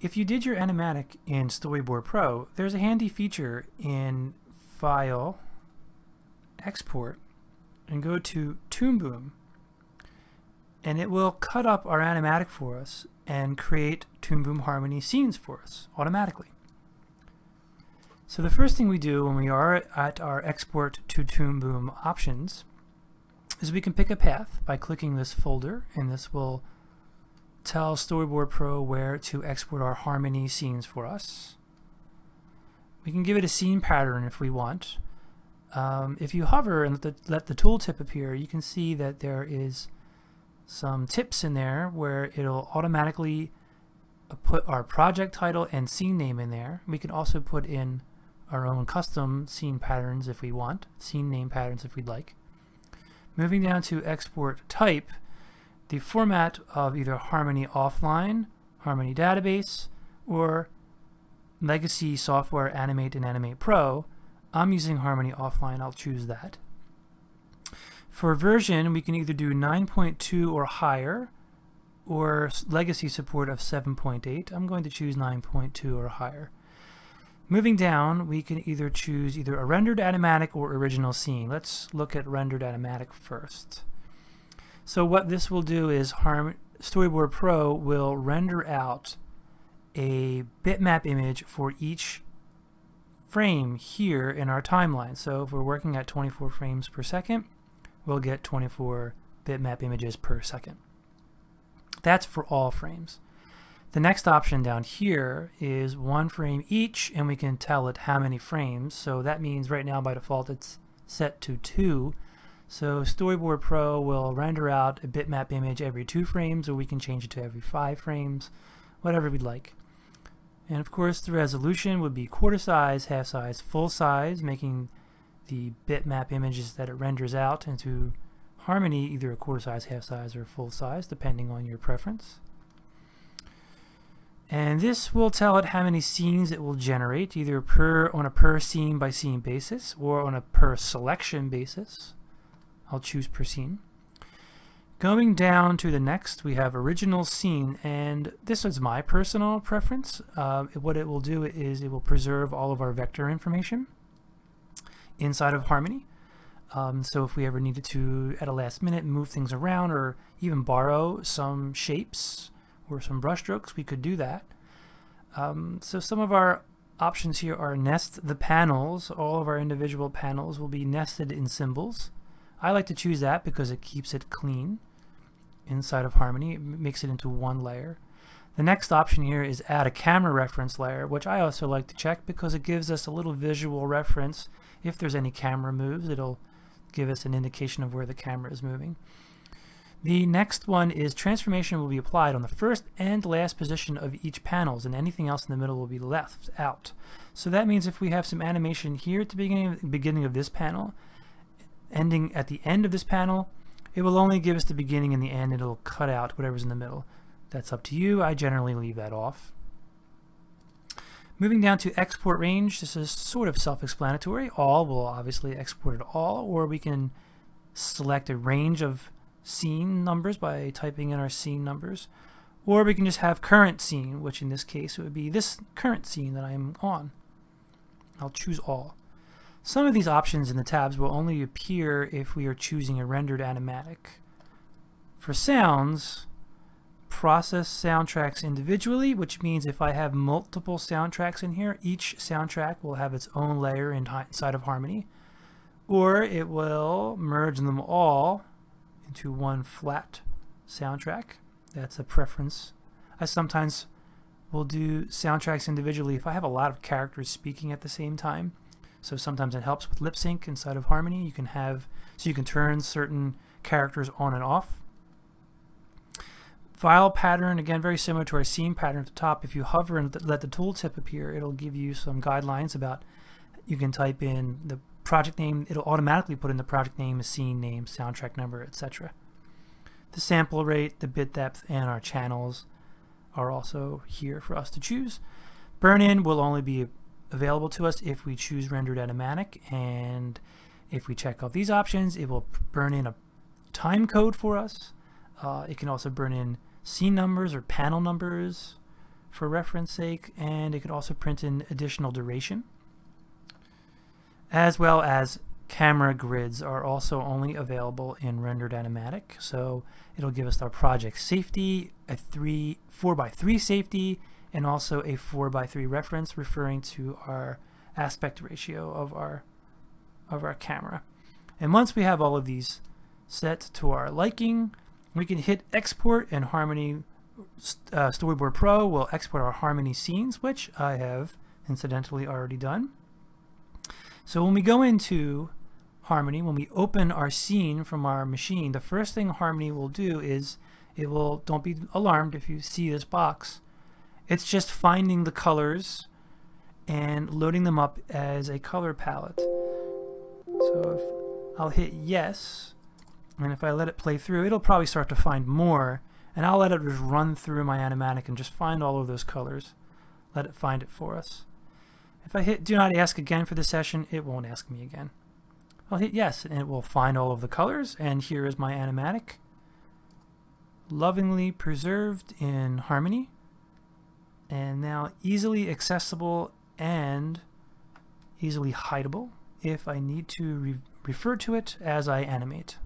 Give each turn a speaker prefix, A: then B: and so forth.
A: if you did your animatic in Storyboard Pro, there's a handy feature in File, Export, and go to Toon Boom, and it will cut up our animatic for us and create Toon Boom Harmony scenes for us automatically. So the first thing we do when we are at our Export to Toon Boom options is we can pick a path by clicking this folder, and this will tell Storyboard Pro where to export our Harmony scenes for us. We can give it a scene pattern if we want. Um, if you hover and let the, let the tooltip appear, you can see that there is some tips in there where it'll automatically put our project title and scene name in there. We can also put in our own custom scene patterns if we want, scene name patterns if we'd like. Moving down to export type, the format of either Harmony Offline, Harmony Database, or Legacy Software Animate and Animate Pro. I'm using Harmony Offline, I'll choose that. For version, we can either do 9.2 or higher, or legacy support of 7.8. I'm going to choose 9.2 or higher. Moving down, we can either choose either a rendered animatic or original scene. Let's look at rendered animatic first. So what this will do is Harm Storyboard Pro will render out a bitmap image for each frame here in our timeline. So if we're working at 24 frames per second, we'll get 24 bitmap images per second. That's for all frames. The next option down here is one frame each and we can tell it how many frames. So that means right now by default it's set to two. So Storyboard Pro will render out a bitmap image every two frames or we can change it to every five frames, whatever we'd like. And of course the resolution would be quarter size, half size, full size, making the bitmap images that it renders out into Harmony either a quarter size, half size, or full size, depending on your preference. And this will tell it how many scenes it will generate, either per on a per scene by scene basis or on a per selection basis. I'll choose per scene. Going down to the next, we have original scene, and this is my personal preference. Uh, what it will do is it will preserve all of our vector information inside of Harmony. Um, so if we ever needed to, at a last minute, move things around or even borrow some shapes or some brushstrokes, we could do that. Um, so some of our options here are nest the panels. All of our individual panels will be nested in symbols. I like to choose that because it keeps it clean inside of Harmony. It makes it into one layer. The next option here is add a camera reference layer, which I also like to check because it gives us a little visual reference. If there's any camera moves, it'll give us an indication of where the camera is moving. The next one is transformation will be applied on the first and last position of each panels and anything else in the middle will be left out. So that means if we have some animation here at the beginning, beginning of this panel, ending at the end of this panel, it will only give us the beginning and the end. It'll cut out whatever's in the middle. That's up to you. I generally leave that off. Moving down to export range, this is sort of self-explanatory. All will obviously export it all, or we can select a range of scene numbers by typing in our scene numbers. Or we can just have current scene, which in this case would be this current scene that I'm on. I'll choose all. Some of these options in the tabs will only appear if we are choosing a rendered animatic. For sounds, process soundtracks individually, which means if I have multiple soundtracks in here, each soundtrack will have its own layer inside of Harmony. Or it will merge them all into one flat soundtrack. That's a preference. I sometimes will do soundtracks individually if I have a lot of characters speaking at the same time. So sometimes it helps with lip sync inside of Harmony. You can have, so you can turn certain characters on and off. File pattern, again, very similar to our scene pattern at the top. If you hover and let the tooltip appear, it'll give you some guidelines about, you can type in the project name, it'll automatically put in the project name, scene name, soundtrack number, etc. The sample rate, the bit depth, and our channels are also here for us to choose. Burn-in will only be available to us if we choose rendered animatic, and if we check off these options, it will burn in a time code for us. Uh, it can also burn in scene numbers or panel numbers for reference sake, and it could also print in additional duration. As well as camera grids are also only available in rendered animatic. So it'll give us our project safety, a three, four by three safety, and also a four by three reference referring to our aspect ratio of our of our camera. And once we have all of these set to our liking, we can hit export and Harmony uh, Storyboard Pro will export our Harmony scenes, which I have incidentally already done. So when we go into Harmony, when we open our scene from our machine, the first thing Harmony will do is it will, don't be alarmed if you see this box, it's just finding the colors and loading them up as a color palette. So if I'll hit yes, and if I let it play through, it'll probably start to find more, and I'll let it just run through my animatic and just find all of those colors. Let it find it for us. If I hit do not ask again for the session, it won't ask me again. I'll hit yes, and it will find all of the colors, and here is my animatic. Lovingly preserved in Harmony, and now easily accessible and easily hideable if I need to re refer to it as I animate.